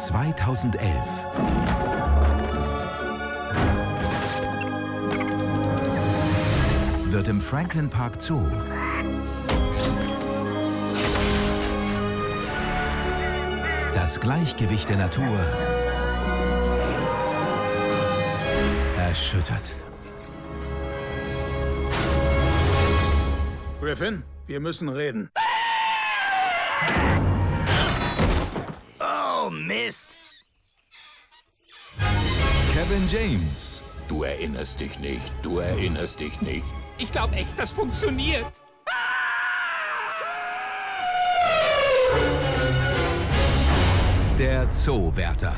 2011. Wird im Franklin Park Zoo das Gleichgewicht der Natur erschüttert. Griffin, wir müssen reden. Oh, Mist! Kevin James, Du erinnerst dich nicht, du erinnerst dich nicht. Ich glaube echt, das funktioniert. der Zoowärter.